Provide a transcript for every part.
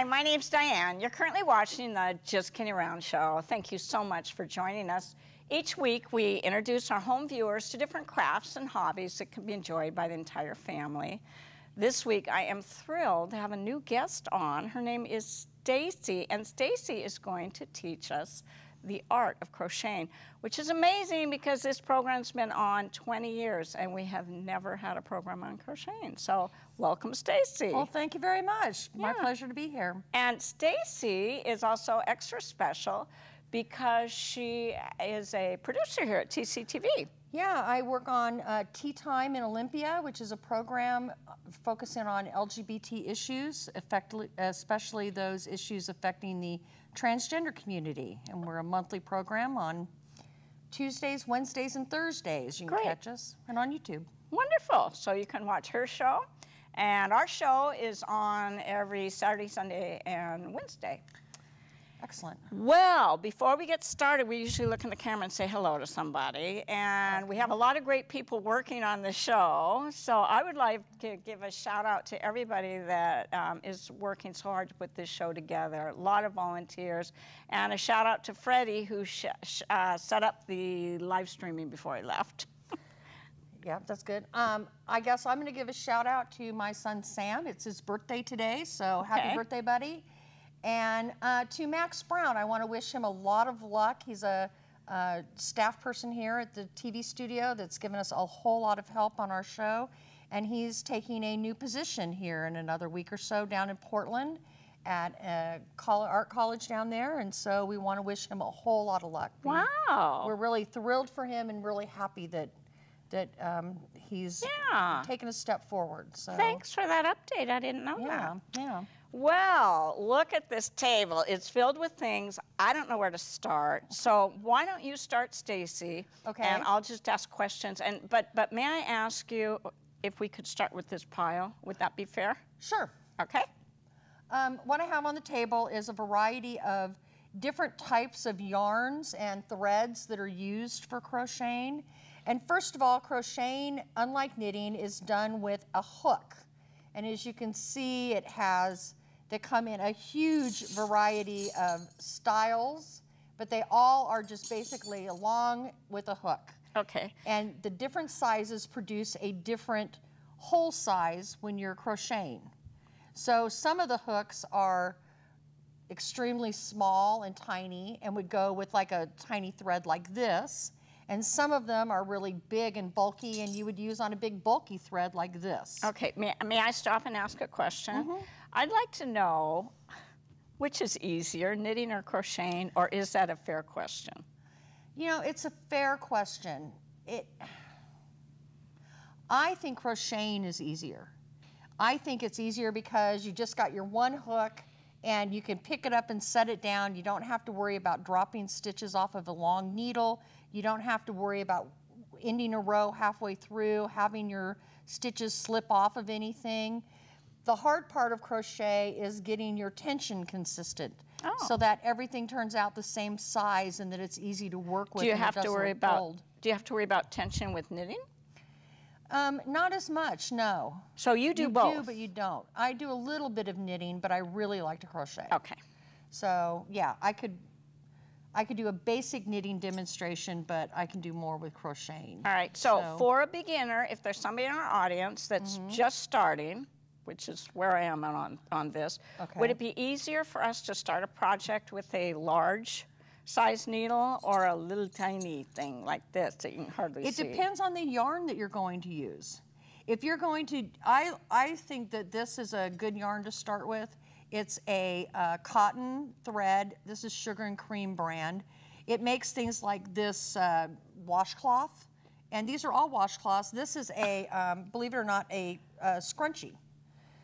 Hi, my name's Diane. You're currently watching the Just Kidding Around show. Thank you so much for joining us. Each week, we introduce our home viewers to different crafts and hobbies that can be enjoyed by the entire family. This week, I am thrilled to have a new guest on. Her name is Staci, and Staci is going to teach us the art of crocheting, which is amazing because this program's been on 20 years and we have never had a program on crocheting. So welcome, Staci. Well, thank you very much. Yeah. My pleasure to be here. And Staci is also extra special because she is a producer here at TCTV. Yeah, I work on uh, Tea Time in Olympia, which is a program uh, focusing on LGBT issues, especially those issues affecting the transgender community. And we're a monthly program on Tuesdays, Wednesdays, and Thursdays. You can Great. catch us and on YouTube. Wonderful. So you can watch her show. And our show is on every Saturday, Sunday, and Wednesday. Excellent. Well, before we get started, we usually look in the camera and say hello to somebody. And we have a lot of great people working on the show. So I would like to give a shout out to everybody that um, is working so hard to put this show together. A lot of volunteers. And a shout out to Freddie, who uh, set up the live streaming before he left. yeah, that's good. Um, I guess I'm going to give a shout out to my son Sam. It's his birthday today, so okay. happy birthday, buddy. And uh, to Max Brown, I want to wish him a lot of luck. He's a, a, staff person here at the TV studio that's given us a whole lot of help on our show. And he's taking a new position here in another week or so down in Portland at a art college down there. And so we want to wish him a whole lot of luck. Wow. We, are really thrilled for him and really happy that that um, he's yeah. taken a step forward. So Thanks for that update. I didn't know yeah, that. Yeah, yeah. Well, look at this table. It's filled with things. I don't know where to start. So why don't you start, Staci? Okay. And I'll just ask questions. And but but may I ask you if we could start with this pile? Would that be fair? Sure. Okay. Um, what I have on the table is a variety of different types of yarns and threads that are used for crocheting. And first of all, crocheting, unlike knitting, is done with a hook. And as you can see, it has that come in a huge variety of styles, but they all are just basically long with a hook. Okay. And the different sizes produce a different hole size when you're crocheting. So some of the hooks are extremely small and tiny and would go with like a tiny thread like this. And some of them are really big and bulky and you would use on a big bulky thread like this. Okay, may, may I stop and ask a question? Mm -hmm. I'd like to know which is easier, knitting or crocheting, or is that a fair question? You know, it's a fair question. It, I think crocheting is easier. I think it's easier because you just got your one hook and you can pick it up and set it down. You don't have to worry about dropping stitches off of a long needle. You don't have to worry about ending a row halfway through, having your stitches slip off of anything. The hard part of crochet is getting your tension consistent oh. so that everything turns out the same size and that it's easy to work with. Do you have to worry about Do you have to worry about tension with knitting? Um, not as much, no. So you do you both? do, but you don't. I do a little bit of knitting, but I really like to crochet. Okay. So yeah, I could I could do a basic knitting demonstration, but I can do more with crocheting. All right, so, so. for a beginner, if there's somebody in our audience that's mm -hmm. just starting, which is where I am on, on this, okay. would it be easier for us to start a project with a large size needle or a little tiny thing like this that you can hardly it see? It depends on the yarn that you're going to use. If you're going to, I, I think that this is a good yarn to start with. It's a uh, cotton thread. This is Sugar and Cream brand. It makes things like this uh, washcloth, and these are all washcloths. This is a, um, believe it or not, a, a, scrunchie.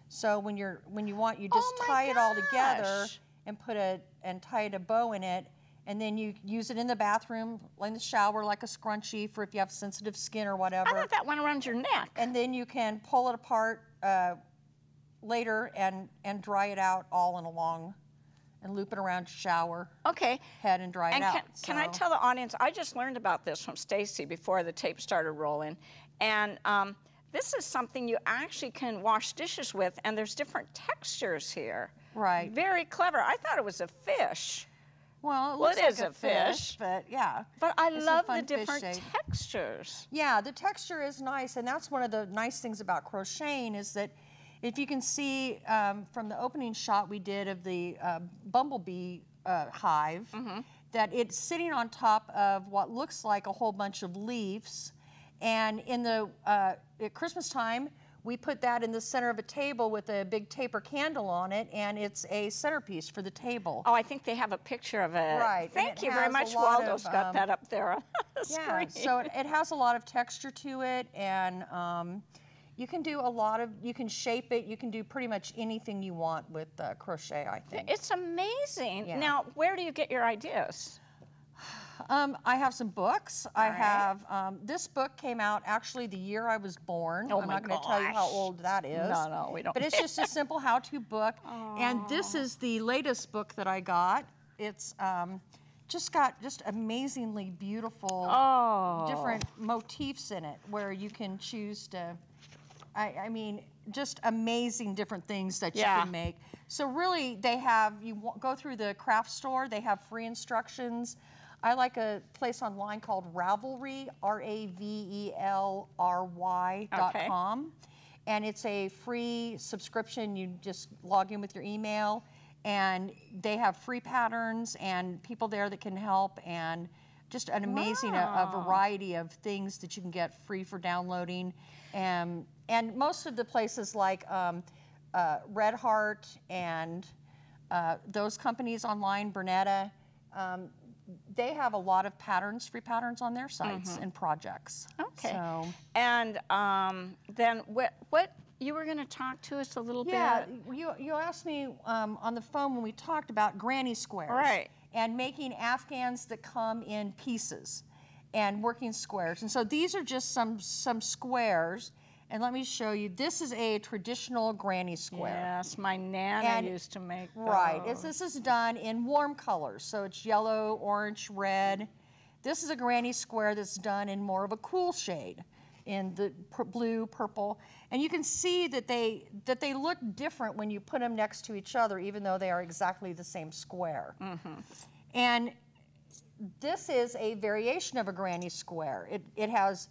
So when you're when you want, you just oh tie gosh. it all together and put a and tie a bow in it, and then you use it in the bathroom, in the shower, like a scrunchie for if you have sensitive skin or whatever. I thought that went around your neck. And then you can pull it apart uh, later and, and dry it out all in a long and loop it around your shower. Okay. Head and dry and it can, out. Can. I tell the audience, I just learned about this from Staci before the tape started rolling. And um, this is something you actually can wash dishes with, and there's different textures here. Right. Very clever. I thought it was a fish. Well, it Well, looks it like is a a fish. fish, but yeah. But I love the different textures. Yeah, the texture is nice, and that's one of the nice things about crocheting is that if you can see um, from the opening shot we did of the uh, bumblebee uh, hive, Mm-hmm. that it's sitting on top of what looks like a whole bunch of leaves, and in the uh, at Christmas time. We put that in the center of a table with a big taper candle on it, and it's a centerpiece for the table. Oh, I think they have a picture of it. Right, Thank it you very much. Waldo's of, got um, that up there on the Yeah, screen. so it, it has a lot of texture to it, and um, you can do a lot of, you can shape it, you can do pretty much anything you want with uh, crochet, I think. It's amazing. Yeah. Now, where do you get your ideas? Um, I have some books. I All right. have, um, this book came out actually the year I was born. Oh I'm not going to tell you how old that is. No, no, we don't. But it's just a simple how-to book. And this is the latest book that I got. It's um, just got just amazingly beautiful oh, different motifs in it where you can choose to I, I mean just amazing different things that you can make so really they have you go through the craft store they have free instructions i like a place online called ravelry r-a-v-e-l-r-y dot Okay. com. And it's a free subscription. You just log in with your email and they have free patterns and people there that can help and just an amazing a, a variety of things that you can get free for downloading. And and most of the places like um, uh, red heart and uh, those companies online bernetta um, they have a lot of patterns free patterns on their sites and projects Okay. so And um, then what? What you were going to talk to us a little Yeah, bit? you, you asked me um, on the phone when we talked about granny squares. Right. And making Afghans that come in pieces and working squares. And so these are just some, some squares. And let me show you. This is a traditional granny square. Yes, my nana And- used to make those. Right. It's, this is done in warm colors. So it's yellow, orange, red. This is a granny square that's done in more of a cool shade in the blue, purple. And you can see that they that they look different when you put them next to each other, even though they are exactly the same square. Mm -hmm. And this is a variation of a granny square. It, it has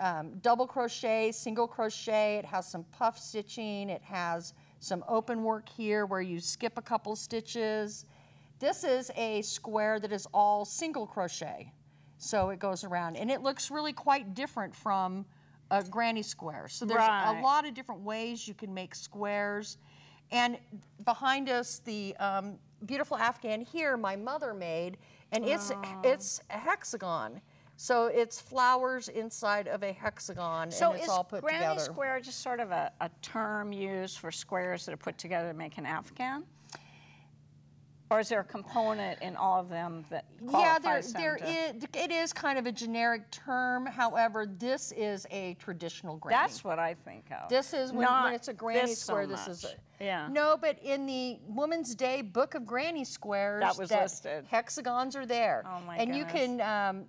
um, double crochet, single crochet, it has some puff stitching, it has some open work here where you skip a couple stitches. This is a square that is all single crochet. So it goes around and it looks really quite different from a granny square. So there's Right. a lot of different ways you can make squares. And behind us, the um, beautiful Afghan here, my mother made, and it's it's a hexagon. So it's flowers inside of a hexagon, So and it's all put together. So is granny square just sort of a, a term used for squares that are put together to make an Afghan? Or is there a component in all of them that Yeah, there, qualifies them there to- is, it is kind of a generic term. However, this is a traditional granny. That's what I think of. This is when, Not when it's a granny this so square. This is a, Yeah. No, but in the Woman's Day Book of Granny Squares, That was listed. Hexagons are there, Oh, my and you can. Um,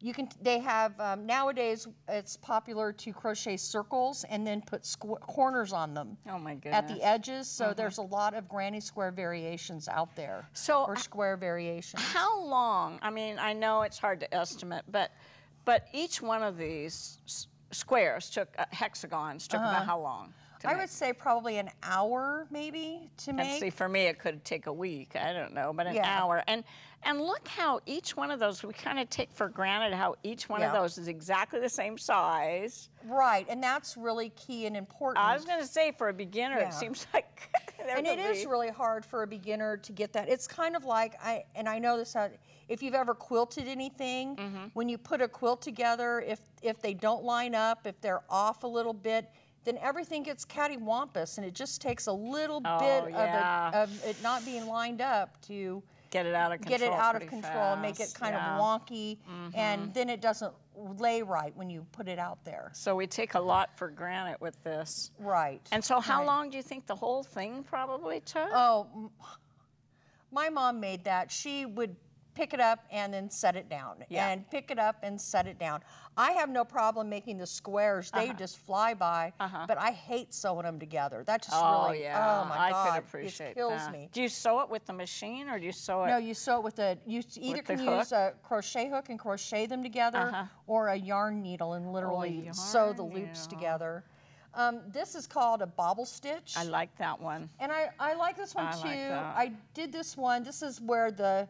you can. They have um, nowadays. It's popular to crochet circles and then put squ- corners on them Oh my goodness. at the edges. So there's a lot of granny square variations out there, So or square variations. How long? I mean, I know it's hard to estimate, but but each one of these s- squares took uh, hexagons took about how long? I would say probably an hour, maybe, to And make. see, for me, it could take a week. I don't know, but an Yeah. hour. And and look how each one of those we kind of take for granted how each one of those is exactly the same size. Right, and that's really key and important. I was going to say for a beginner, Yeah. it seems like and it is really hard for a beginner to get that. It's kind of like I and I know this. If you've ever quilted anything, Mm-hmm. when you put a quilt together, if if they don't line up, if they're off a little bit, then everything gets cattywampus, and it just takes a little Oh, bit yeah. of, it, of it not being lined up to get it out of control. get it out of control and make it kind Yeah. Mm-hmm. of wonky, and then it doesn't lay right when you put it out there. So we take a lot for granted with this. Right. And so, how Right. long do you think the whole thing probably took? Oh, my mom made that. She would pick it up and then set it down Yeah. and pick it up and set it down. I have no problem making the squares. They Uh-huh. just fly by, but I hate sewing them together. That just Oh really, yeah, oh my I God, could appreciate it kills that. me. Do you sew it with the machine or do you sew it? No, you sew it with a, you either can hook? use a crochet hook and crochet them together Uh-huh. or a yarn needle and literally sew the loops needle. together. Um, this is called a bobble stitch. I like that one. And I, I like this one I too. like. I did this one. This is where the,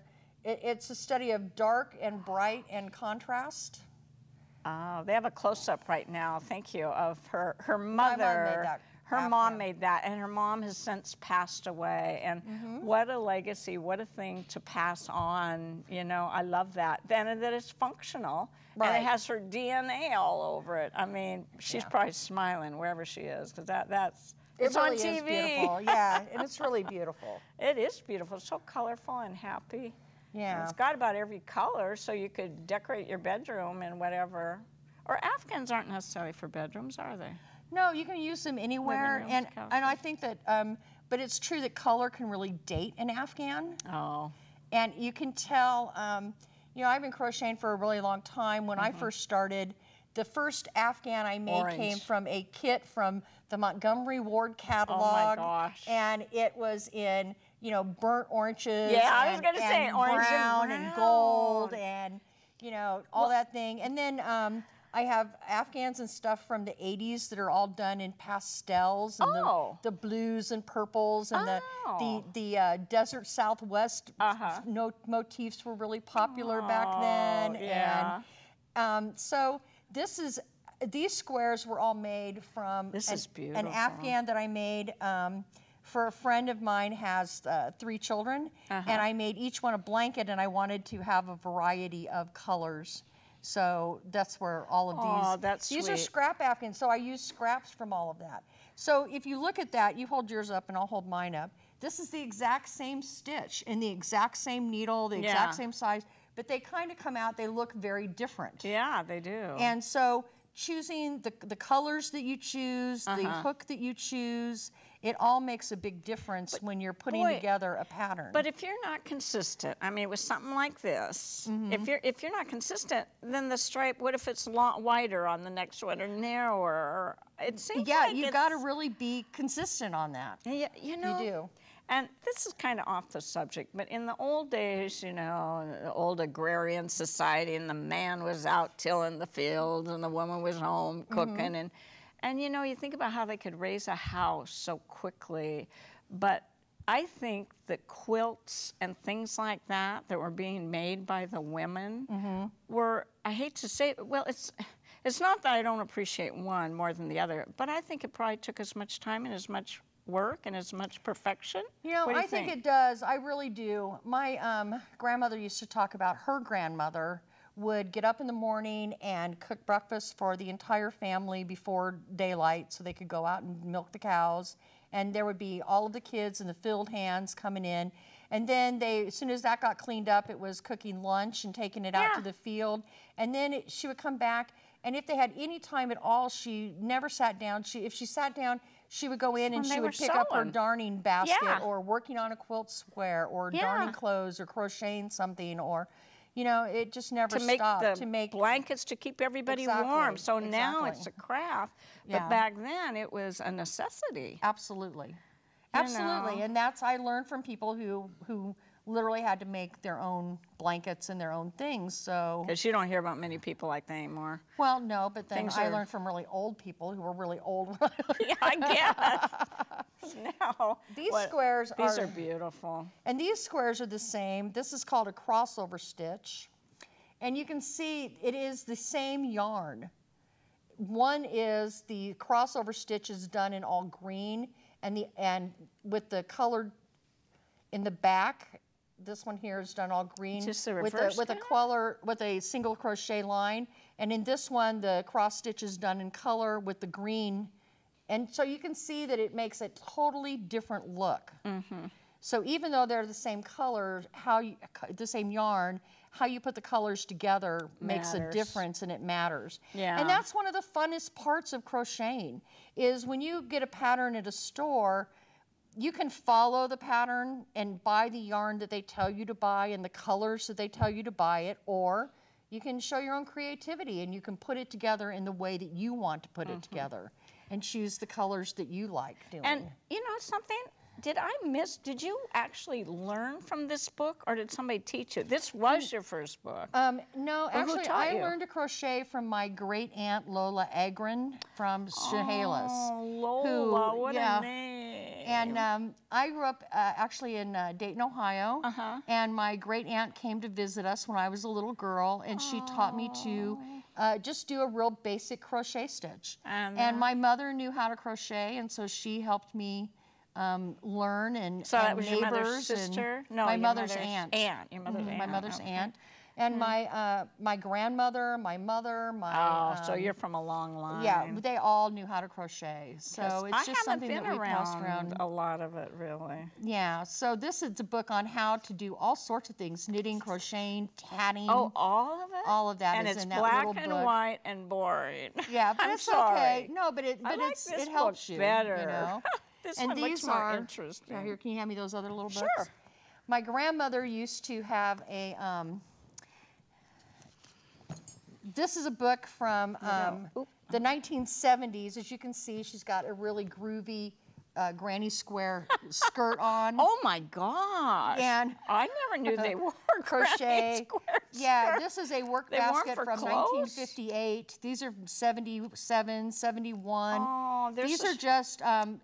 it, it's a study of dark and bright and contrast. Oh, they have a close-up right now. Thank you of her her mom mother. made that her after. mom made that, and her mom has since passed away. And Mm-hmm. what a legacy! What a thing to pass on. You know, I love that. Then that it's functional, and it has her DNA all over it. I mean, she's Yeah. probably smiling wherever she is because that that's It it's really on is TV. beautiful. Yeah, and it's really beautiful. It is beautiful. It's so colorful and happy. And Yeah. It's got about every color, so you could decorate your bedroom and whatever. Or Afghans aren't necessarily for bedrooms, are they? No, you can use them anywhere, and couches. and I think that, um, but it's true that color can really date an Afghan, Oh, and you can tell. Um, you know, I've been crocheting for a really long time. When I first started, the first Afghan I made Orange. came from a kit from the Montgomery Ward catalog, Oh my gosh. and it was in you know burnt oranges. Yeah, I was gonna say and orange and brown and gold and you know all that thing, and then. Um, I have Afghans and stuff from the 80s that are all done in pastels and Oh. the, the blues and purples and Oh. the the, the uh, desert Southwest Uh-huh. no, motifs were really popular back Oh, then. yeah. And um, so this is these squares were all made from This an, is an. Afghan that I made. Um, for a friend of mine has uh, three children, Uh-huh. and I made each one a blanket, and I wanted to have a variety of colors. So that's where all of these. That's these are scrap Afghans, so I use scraps from all of that. So if you look at that, you hold yours up and I'll hold mine up. This is the exact same stitch in the exact same needle, the Yeah. exact same size, but they kind of come out, they look very different. yeah, they do. And so choosing the, the colors that you choose, the Uh-huh. hook that you choose, it all makes a big difference when you're putting boy, together a pattern. But if you're not consistent, I mean, with something like this, Mm-hmm. if you're if you're not consistent, then the stripe. What if it's a lot wider on the next one or narrower? It seems yeah, like you got to really be consistent on that. Yeah, you know. You do. And this is kind of off the subject, but in the old days, you know, the old agrarian society, and the man was out tilling the fields, and the woman was home mm-hmm. cooking, and and you know, you think about how they could raise a house so quickly, but I think that quilts and things like that that were being made by the women mm-hmm. were, I hate to say it, well, it's it's not that I don't appreciate one more than the other, but I think it probably took as much time and as much work and as much perfection. You know, do I think? it does. I really do. My um, grandmother used to talk about her grandmother would get up in the morning and cook breakfast for the entire family before daylight so they could go out and milk the cows. And there would be all of the kids and the field hands coming in. And then they, as soon as that got cleaned up, it was cooking lunch and taking it out to the field. And then it, she would come back, and if they had any time at all, she never sat down. She, if she sat down, she would go in and she would pick up her darning basket Yeah. or working on a quilt square or Yeah. darning clothes or crocheting something or, you know, it just never to make stopped the to make. blankets to keep everybody warm. Exactly, So now it's a craft, but Yeah. back then it was a necessity. Absolutely, absolutely, know. and that's I learned from people who who literally had to make their own blankets and their own things. So, Because you don't hear about many people like that anymore. well, no, but then Things I are- learned from really old people who were really old. Yeah, I guess. no. These what- squares These are- are beautiful. And these squares are the same. This is called a crossover stitch. And you can see it is the same yarn. One is the crossover stitch is done in all green and the and with the colored in the back. This one here is done all green Just the with a reverse with a color with a single crochet line. And in this one, the cross stitch is done in color with the green. And so you can see that it makes a totally different look. Mm-hmm. So even though they're the same color, how you, the same yarn, how you put the colors together makes a Matters. difference and it matters. Yeah. And that's one of the funnest parts of crocheting is when you get a pattern at a store, you can follow the pattern and buy the yarn that they tell you to buy and the colors that they tell you to buy it, or you can show your own creativity and you can put it together in the way that you want to put it together and choose the colors that you like doing. And you know something? Did I miss? Did you actually learn from this book, or did somebody teach you? This was your first book. um, no, Or actually, I you? learned to crochet from my great aunt Lola Agron from Chehalis. Oh, Lola, what yeah. a name! And um, I grew up uh, actually in uh, Dayton, Ohio. Uh-huh. And my great aunt came to visit us when I was a little girl, and she taught me to uh, just do a real basic crochet stitch. And, And, my mother knew how to crochet, and so she helped me um, learn. And so that and was your mother's sister? No, my your mother's, mother's aunt. aunt, your mother's Mhm, aunt, My mother's okay. aunt. And my uh, my grandmother, my mother, my oh, so um, you're from a long line. yeah, they all knew how to crochet. So it's I just something been that we around, passed around. a lot of it, really. Yeah, so this is a book on how to do all sorts of things knitting, crocheting, tatting. Oh, all of it. all of that and is it's black and book. white and boring. Yeah, but I'm it's sorry. okay. No, but it but like it helps you. better. You know? this and one these looks more are interesting. Yeah, here, can you hand me those other little books? Sure. My grandmother used to have a. Um, this is a book from um, the 1970s. As you can see, she's got a really groovy uh, granny square skirt on. Oh my gosh! And- I never knew they wore crochet. Yeah, skirts. this is a work They basket from clothes? 1958. These are 77, 71. Oh, these are just, um,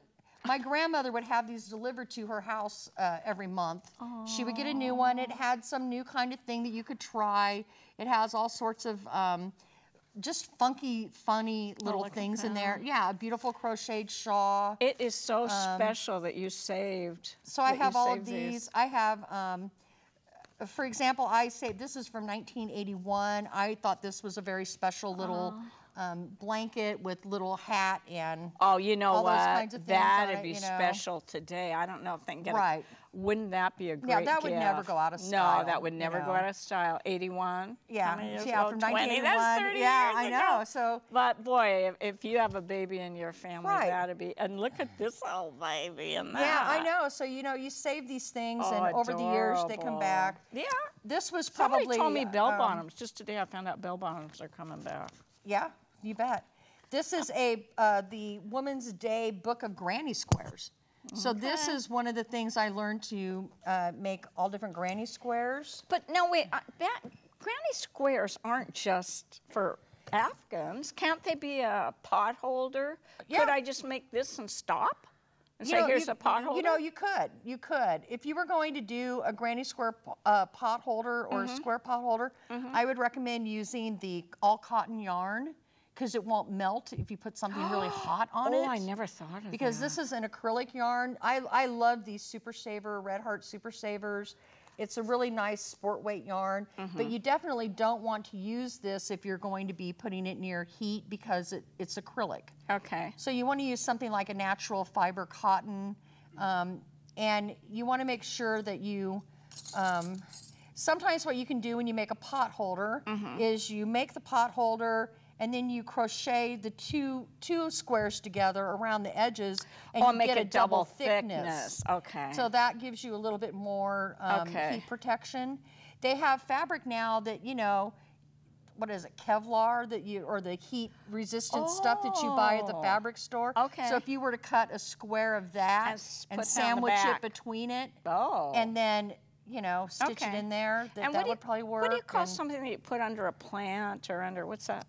my grandmother would have these delivered to her house uh, every month. She would get a new one. It had some new kind of thing that you could try. It has all sorts of um, just funky, funny little things in there. Yeah, a beautiful crocheted shawl. It is so special that you saved. Um, So I have all of saved these. I have, um, for example, I say this is from 1981. I thought this was a very special little um, blanket with little hat and Oh, you know all those what? kinds of things That'd it, be you know. special today. I don't know if they can get Right. it. Wouldn't that be a great Yeah, that would never go out of style. No, that would you never go out of style. 81? yeah, yeah, ago? from 20? 1981. That's 30 yeah, I ago. know. So But boy, if, if you have a baby in your family, Right. that'd be. And look at this old baby in that. yeah, I know. So you know, you save these things, Oh, and over the years they come back. Yeah. This was Somebody probably told me bell um, bottoms. Just today, I found out bell bottoms are coming back. Yeah, you bet. This is a uh, the Woman's Day Book of Granny Squares. So this is one of the things I learned to uh, make all different granny squares. But no, wait. Uh, that granny squares aren't just for Afghans. Can't they be a pot holder? Yeah. Could I just make this and stop? And You say, know, here's you, a pot holder? You know, you could, you could. If you were going to do a granny square uh, pot holder or Mm-hmm. a square pot holder, I would recommend using the all cotton yarn because it won't melt if you put something really hot on it. oh, I never thought of because that. Because this is an acrylic yarn. I, I love these Super Saver, Red Heart Super Savers. It's a really nice sport weight yarn, Mm-hmm. but you definitely don't want to use this if you're going to be putting it near heat because it, it's acrylic. Okay. So you want to use something like a natural fiber cotton, um, and you want to make sure that you. Um, sometimes what you can do when you make a pot holder Mm-hmm. is you make the pot holder and then you crochet the two two squares together around the edges and Or you make get a double double thickness. thickness. Okay. So that gives you a little bit more um, Okay. heat protection. They have fabric now that you know what is it, Kevlar that you or the heat resistant stuff that you buy at the Oh. fabric store. Okay. So if you were to cut a square of that And and put down the sandwich it between it, Oh. and then you know stitch it in there, that, and that what do you, would probably work. What do you call something that you put under a plant or under what's that?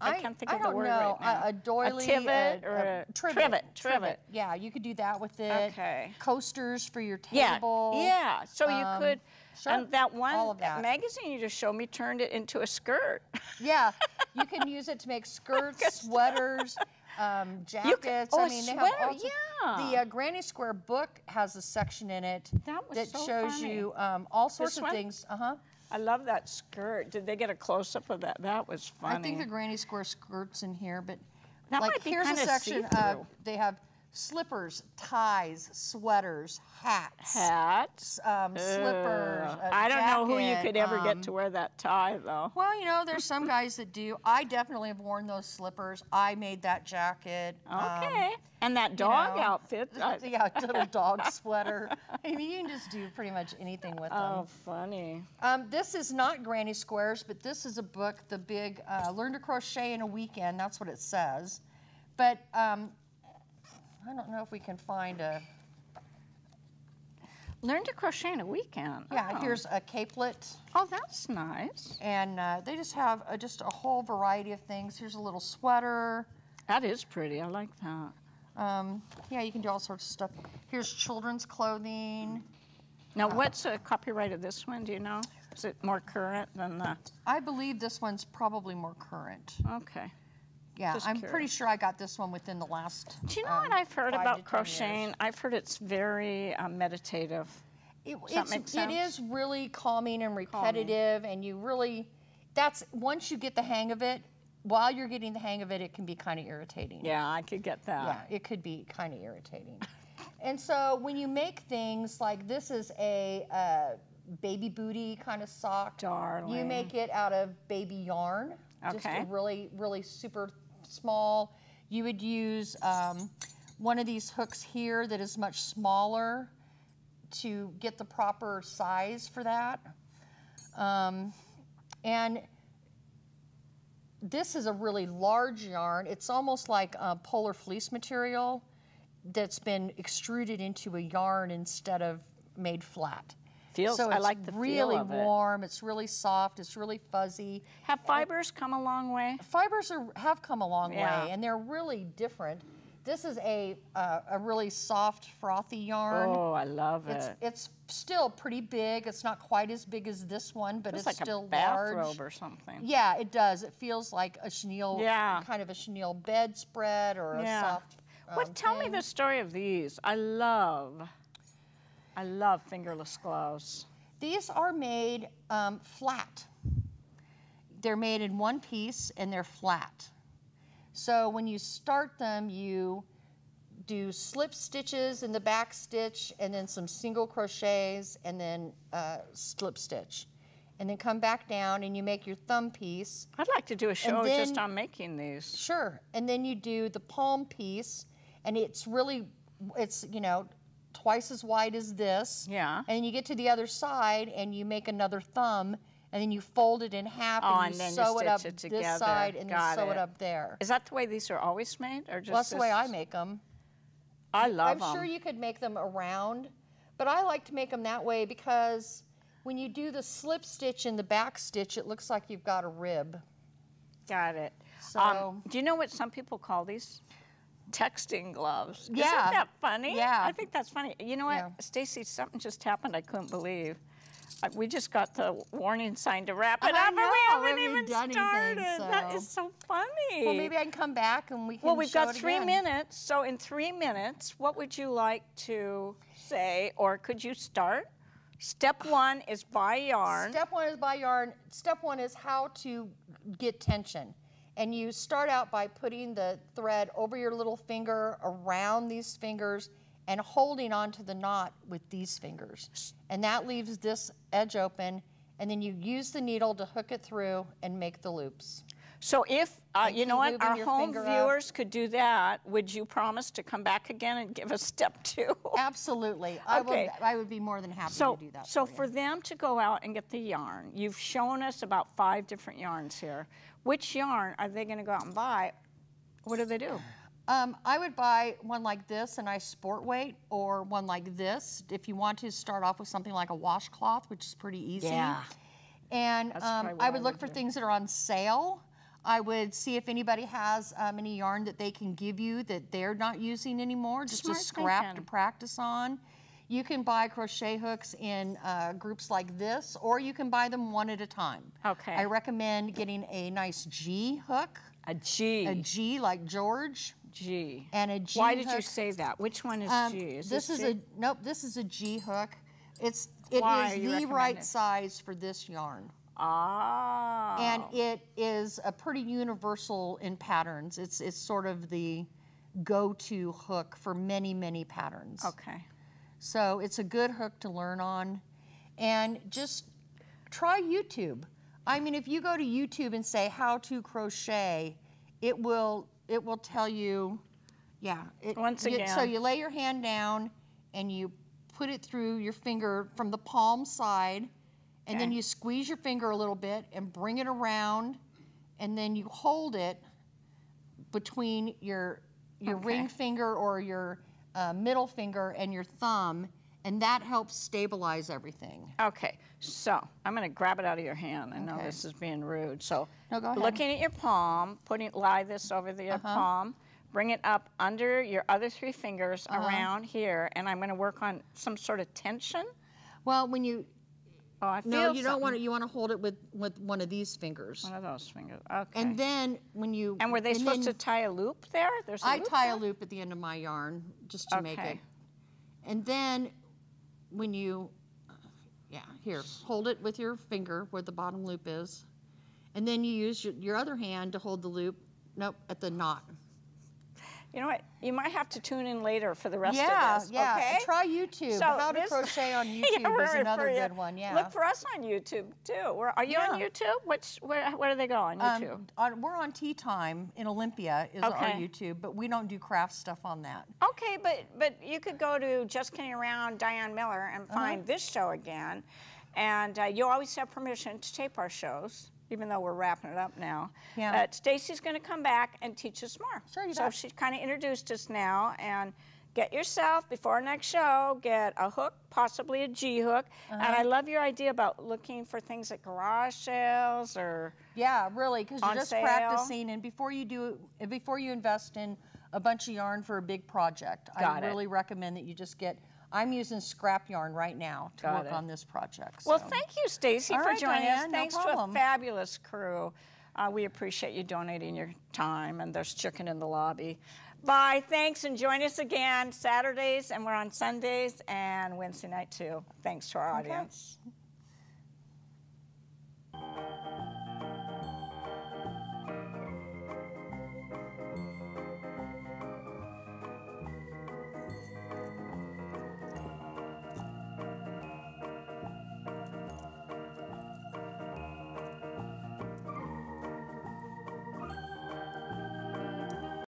I, can't think I of the don't word know. right now. A, a doily, a trivet a, or a, trivet, trivet. Trivet. Yeah, you could do that with it. Okay. Coasters for your table. yeah. yeah. So you um, could, sure, and that one all of that. magazine you just showed me turned it into a skirt. Yeah, you can use it to make skirts, sweaters, um, You jackets. oh, I mean, they have sweater, all yeah. The uh, Granny Square book has a section in it That was so shows funny. you um, all sorts This of one? things. Uh huh. I love that skirt. Did they get a close up of that? That was funny. I think the Granny Square skirts in here, but That like might be here's a kinda section. Uh, see-through. they have slippers, ties, sweaters, hats, Hats. um, slippers. I don't know who you could ever um, get to wear that tie, though. Well, you know, there's some guys that do. I definitely have worn those slippers. I made that jacket. um, Okay. and that dog know, outfit. Yeah, little dog sweater. I mean, you can just do pretty much anything with them. oh, funny. Um, this is not Granny Squares, but this is a book, the big uh, Learn to Crochet in a Weekend. That's what it says. But um, I don't know if we can find a. Learn to crochet in a weekend. Yeah, oh. here's a capelet, Oh, that's nice. and uh, they just have uh, just a whole variety of things. Here's a little sweater. That is pretty. I like that. Um, yeah, you can do all sorts of stuff. Here's children's clothing. Now, what's the copyright of this one? Do you know? Is it more current than the? I believe this one's probably more current. Okay. Yeah, Just I'm pretty sure I got this one within the last. Do you know um, what I've heard about crocheting? I've heard it's very uh, meditative. It, that it's, make sense? is really calming and repetitive, and you really, that's once you get the hang of it. While you're getting the hang of it, it can be kind of irritating. Yeah, I could get that. Yeah, it could be kind of irritating. and so when you make things like this is a uh, baby booty kind of sock. Darn. You make it out of baby yarn. Okay. Just a really, really super small. You would use um, one of these hooks here that is much smaller to get the proper size for that. Um, and this is a really large yarn. It's almost like polar fleece material that's been extruded into a yarn instead of made flat. Feels. so I it's like the really feel of it. warm. It's really soft. It's really fuzzy. Have fibers come a long way? Fibers are, have come a long Yeah. way, and they're really different. This is a uh, a really soft, frothy yarn. Oh, I love It's it. it's still pretty big. It's not quite as big as this one, but It's it's, like still a bathrobe large. or something. Yeah, it does. It feels like a chenille, Yeah. kind of a chenille bedspread or Yeah. a soft. What? um, Tell me the story of these. I love. I love fingerless gloves. These are made um, flat. They're made in one piece and they're flat. So when you start them, you do slip stitches in the back stitch and then some single crochets and then uh, slip stitch. And then come back down and you make your thumb piece. I'd like to do a show just on making these. Sure. And then you do the palm piece and it's really, it's, you know, twice as wide as this. Yeah. And then you get to the other side and you make another thumb and then you fold it in half Oh, and and you you sew it up it this side and Got then sew it. it. up there. Is that the way these are always made, or just? Well, that's the way I make them. I love I'm them. sure you could make them around, but I like to make them that way because when you do the slip stitch in the back stitch, it looks like you've got a rib. Got it. So- um, do you know what some people call these? Texting gloves. Yeah. Isn't that funny? Yeah. I think that's funny. You know what, Yeah. Staci? Something just happened. I couldn't believe. Uh, We just got the warning sign to wrap it I up, know, and we haven't even started. anything, so- is so funny. Well, maybe I can come back and we can. Well, we've got three again. minutes. So, in three minutes, what would you like to say, or could you start? Step one is buy yarn. Step one is buy yarn. Step one is how to get tension. And you start out by putting the thread over your little finger, around these fingers, and holding onto the knot with these fingers. And that leaves this edge open. And then you use the needle to hook it through and make the loops. So if, uh, you know what, our home finger up. viewers could do that, would you promise to come back again and give us step two? Absolutely. I, Okay. will, I would be more than happy So, to do that. so for for them to go out and get the yarn, you've shown us about five different yarns here. Which yarn are they going to go out and buy? What do they do? Um, I would buy one like this, a nice sport weight, or one like this. If you want to start off with something like a washcloth, which is pretty easy. Yeah. And um, I I would look would for do. things that are on sale. I would see if anybody has um, any yarn that they can give you that they're not using anymore, just Smart a scrap thinking. to practice on. You can buy crochet hooks in uh, groups like this, or you can buy them one at a time. Okay. I recommend getting a nice G hook, A G. a G like George, G. and a G Why did you say that? Which one is Um, G? Is this, is G? a nope. This is a G hook. It's it Why is the right size for this yarn, Ah. and it is a pretty universal in patterns. It's it's sort of the go-to hook for many, many patterns. Okay. So it's a good hook to learn on. And just try YouTube. I mean, if you go to YouTube and say how to crochet, it will it will tell you, yeah. It, Once you- again. So you lay your hand down and you put it through your finger from the palm side, and then you squeeze your finger a little bit and bring it around, and then you hold it between your your Okay. ring finger or your uh, middle finger and your thumb, and that helps stabilize everything. Okay, so I'm going to grab it out of your hand. I know Okay. this is being rude. So, No, go ahead. looking at your palm, putting lie this over the Uh-huh. palm, bring it up under your other three fingers Uh-huh. around here, and I'm going to work on some sort of tension. Well, when you Oh, I feel no, you don't want something. to. You want to hold it with with one of these fingers, One of those fingers. Okay. and then when you And were they supposed to then tie a loop there? There's a I loop tie there? a loop at the end of my yarn just to make it, Okay. and then when you yeah here hold it with your finger where the bottom loop is, and then you use your, your other hand to hold the loop. Nope, at the knot. You know what? You might have to tune in later for the rest yeah, of this. yeah. Okay? Try YouTube. So How to this- crochet on YouTube Yeah, is another you. good one. Yeah. Look for us on YouTube too. We're, are you on YouTube? Which where where do they go on YouTube? Um, on, we're on Tea Time in Olympia is our Okay. YouTube, but we don't do craft stuff on that. Okay, but but you could go to Just Kidding Around Diane Miller and Uh-huh. find this show again, and uh, you always have permission to tape our shows, even though we're wrapping it up now. Yeah. Uh, Staci's going to come back and teach us more. Sure, you So bet. she kind of introduced us now, and get yourself before our next show, get a hook, possibly a G hook, and Uh-huh. I love your idea about looking for things at garage sales or. Yeah, really, because you're just sale. practicing, and before you do, before you invest in a bunch of yarn for a big project, Got I it. really recommend that you just get. I'm using scrap yarn right now to Got work it. on this project. Well, thank you, Staci, for right, joining us. Diane, no Thanks to a fabulous crew. Uh, we appreciate you donating your time, and there's chicken in the lobby. Bye. Thanks, and join us again Saturdays, and we're on Sundays and Wednesday night too. Thanks to our audience.